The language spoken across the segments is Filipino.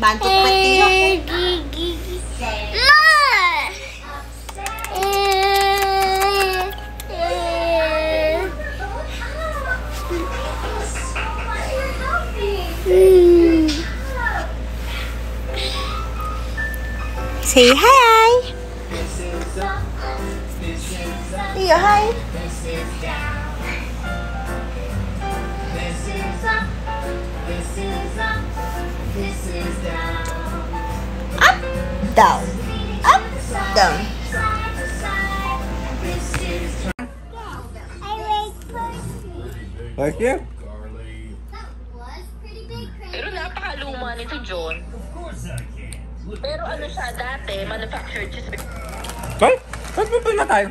Bantu ko kayo. Say hi. Iyo, hi. Down. Up, down. Thank you. Pero napakaluma nito, John. Pero ano siya dati, manufactured siya sa Ay, ba't mo pa tayo?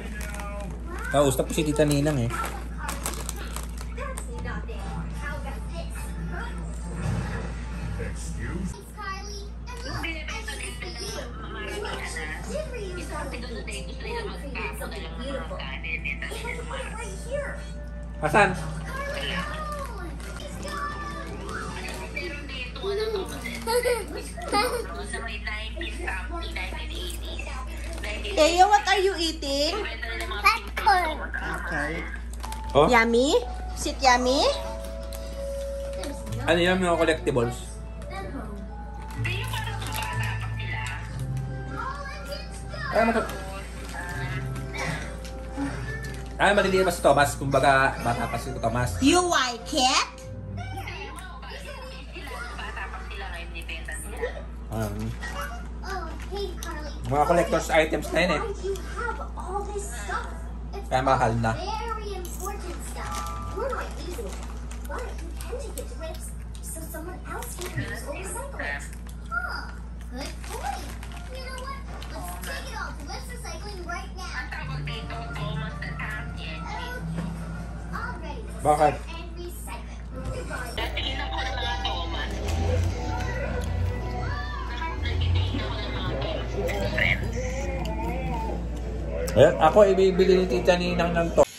Kausap po si Tita Ninang eh. Hasan? Teo, what are you eating? Popcorn. Okay. Oh? Yummy? Sit yummy? Ano yan mga collectibles? Ay, mato. Ay, maliliit pa si Thomas. Kumbaga, bata pa si Thomas. You like it? Um, Oh, hey Carly. mga collector's items na yun eh. You have all this stuff. It's Kaya mahal na. very important stuff. We're not using it, but you it to rips so someone else can use or recycle it. Bakit? Ayan, ako ibibili ni Tita Ninang ng to.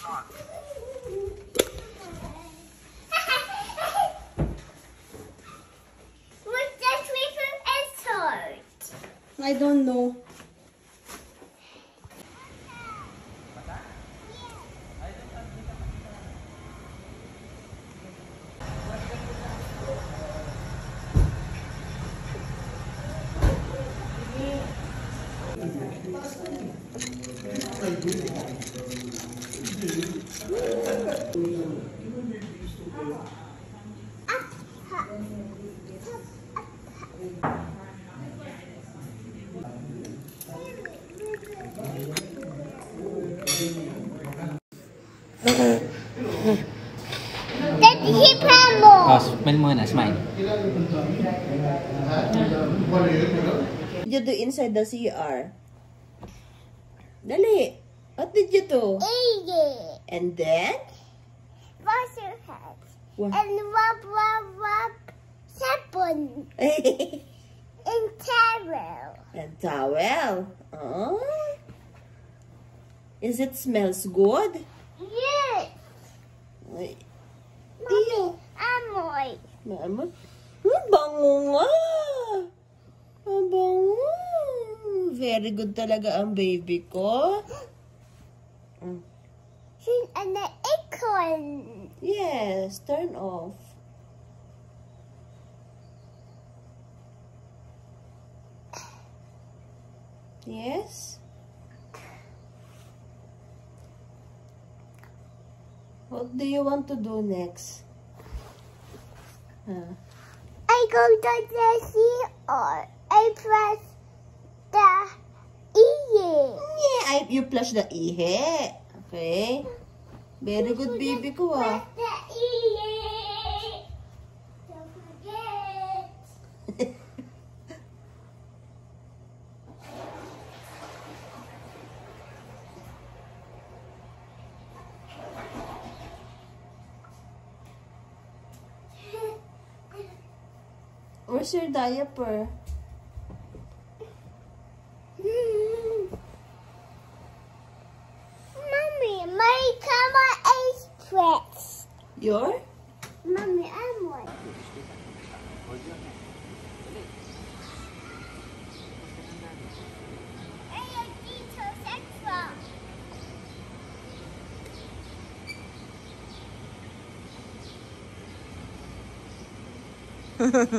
More. Smile muna, smile. Did you do inside the CR? Dali. What did you do? Eat. And then? Wash your hands. What? And rub, rub, rub sabon in towel. and towel. Oh. Is it smells good? Yes. Ay, Mommy, amoy. Mama. Hmm, bango nga. Ang bango. Very good talaga ang baby ko. Mm. She's an acorn. Yes, turn off. Yes? What do you want to do next? I go to the sea or I press the E. Yeah, I, you press the ihe. Okay? Very good baby ko ah. Press the E. Where's your diaper? Mommy, my camera is pressed. Your? Mommy, I'm one. Hey, I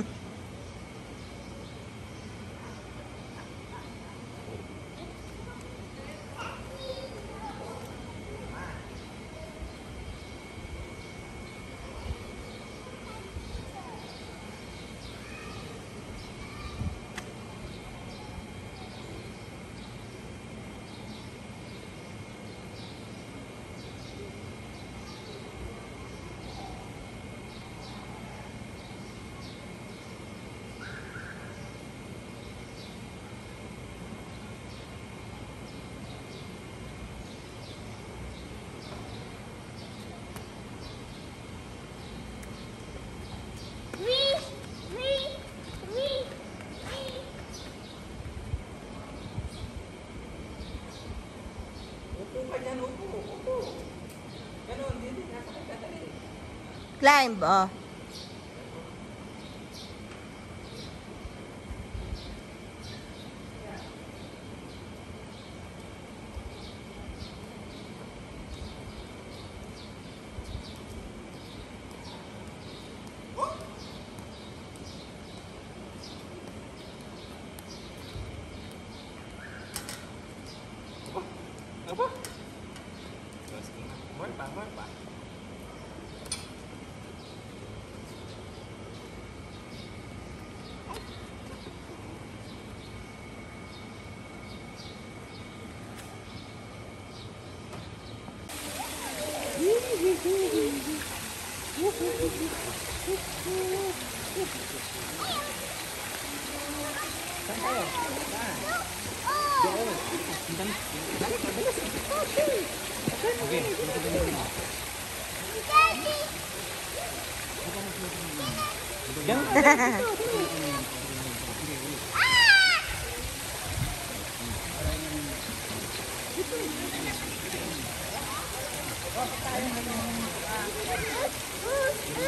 need Dyan, upo, upo. Ganon, hindi, nasakit ka dali. Climb, oh. Apa? More pa, more pa.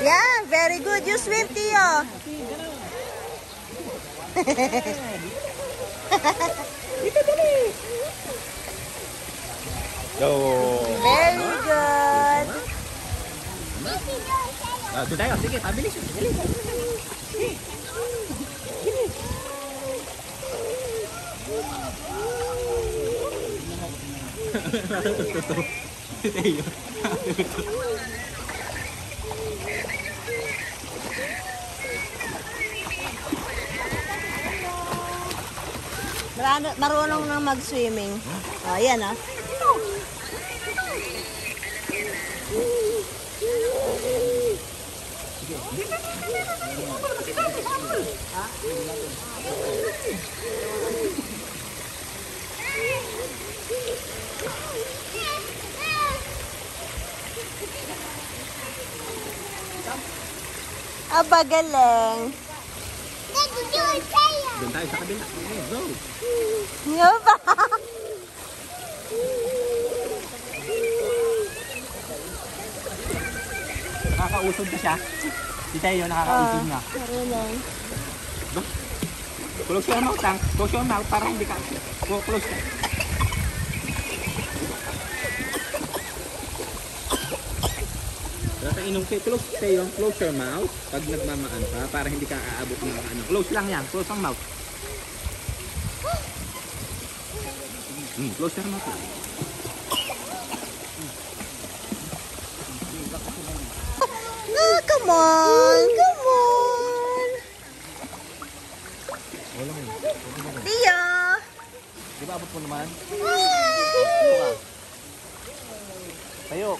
Yeah, very good. You swim, Tio. Go. Very good. Ah, doon tayo. Sige, pabilis. Bilis. Marano, marunong nang mag-swimming. Oh, yan ah. Aba, galing. Doon tayo sa kabila. Okay, go. Nga ba? Nakakausog na siya. Si Tayo, nakakausog na. Marunong. Close your mouth lang. Close your mouth para hindi ka. Close inom kayo. Close kayo. Close your mouth. Pag nagmamaan ka, para hindi ka aabot ng ano. Close lang yan. Close ang mouth. Hmm, close your mouth lang. Ah, come on. Come on. Tio. Di ba abot mo naman? Tayo.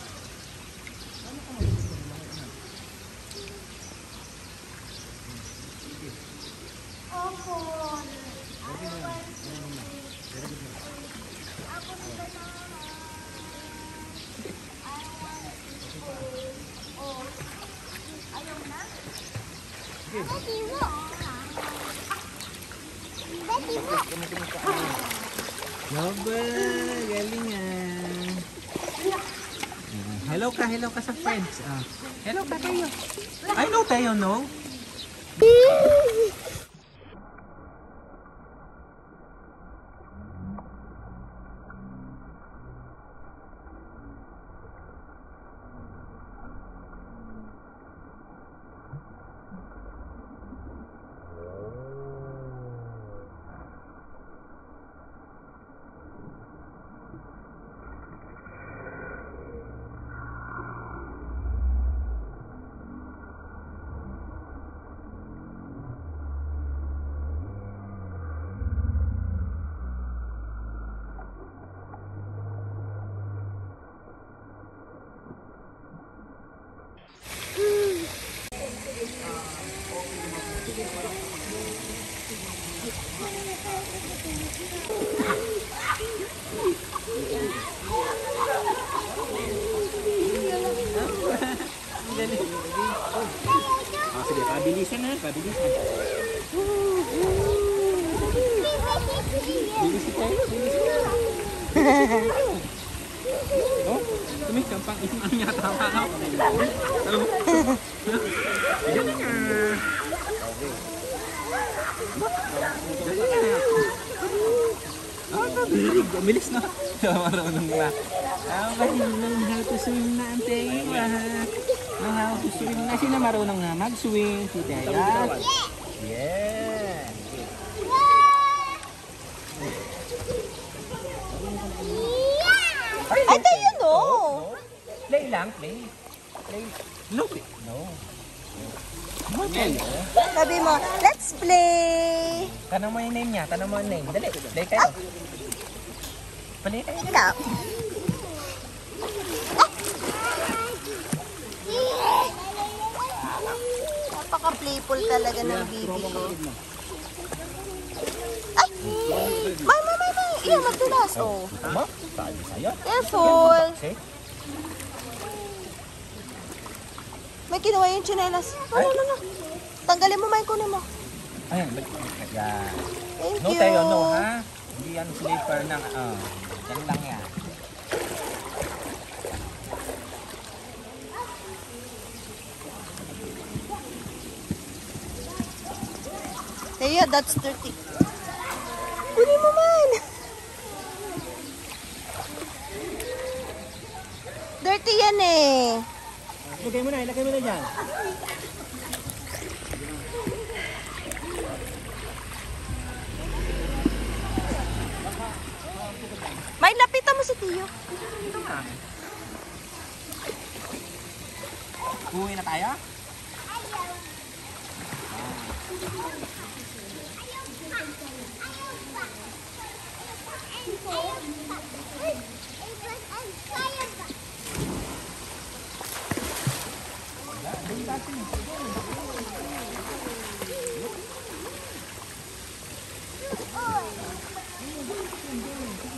walk. Betty, walk. Love, galing ah. Ah, Hello ka, hello ka sa friends. Ah, hello ka tayo. I know tayo, no? Ah, sige, pabilisan na, pabilisan. Bilis tayo, bilis tayo. Oh, tumi, kampang imang niya tama ka. Hello. Galing ka. Galing ka. Ah, nabilig. Bilis na. Marunong na. Na ante. Know to swim na. Sino marunong na mag-swim? Si Taya. Yeah. Ay, tayo no. Play lang, play. Play. No, play. No. Sabi mo, let's play. Tanong mo yung name niya. Tanong mo yung name. Dali. Play kayo. Play kayo. Ikaw. Napaka-playful talaga ng baby ko. Ay! May, may, may, may. Iyan, magtulas. Oh. Tama? Sabi sa'yo. Careful. May kinuha yung chinelas. Ano, ano, ano. Tanggalin mo, may kunin mo. Ayan. bag- Yan. Thank No you. tayo, no ha? Hindi yan sleeper ng, ah. yan lang yan. Teo, that's 30. Kunin mo man. Dirty yan eh. Ilagay mo na, ilagay mo na dyan. May lapitan mo si Tio. Ito na. Uwi na tayo?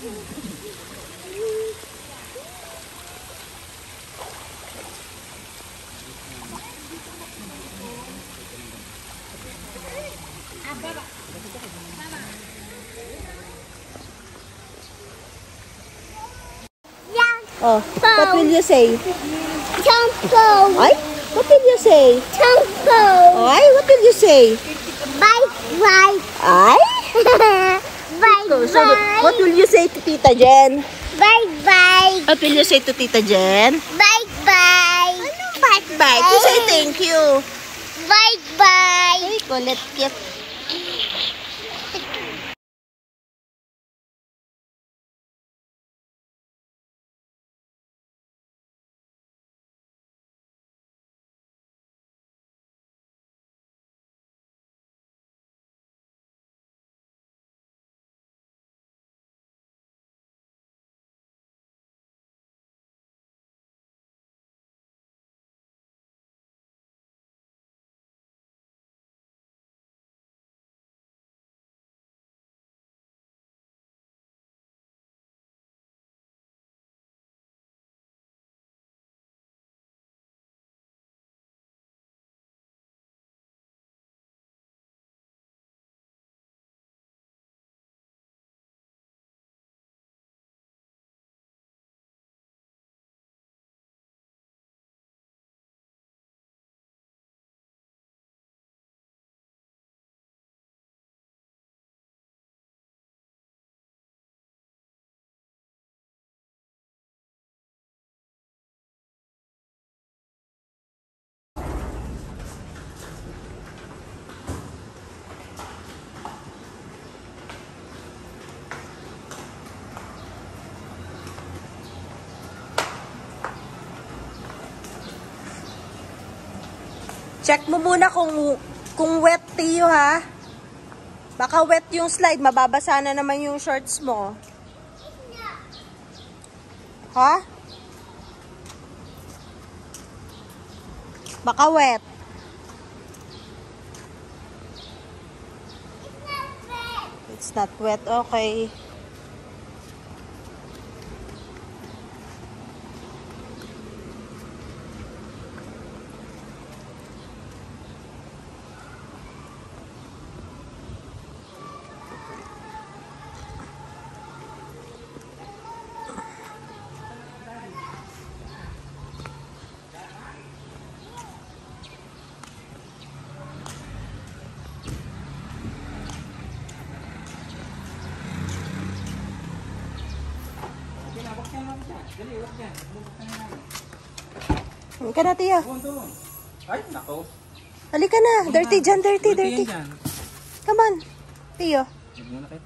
Oh, what will you say? Tempo. Ay, what will you say? Tempo. Ay, what will you say? Bye bye. Ay? Bye So, so, what will you say to Tita Jen? Bye bye. What will you say to Tita Jen? Bye bye. Bye Bye. To say thank you. Bye bye. Ay, kulit kit. Check mo muna kung kung wet tiyo ha. Baka wet yung slide, mababasa na naman yung shorts mo. Ha? Baka wet. It's not wet, okay. Kinawak yan, wag yan. Dali, wag. Bubuksan na namin. Halika na, tiyo. Doon, doon. Ay, nako. Halika na. Dirty dyan, dirty, dirty. Come on. Tiyo. Huwag muna kayo.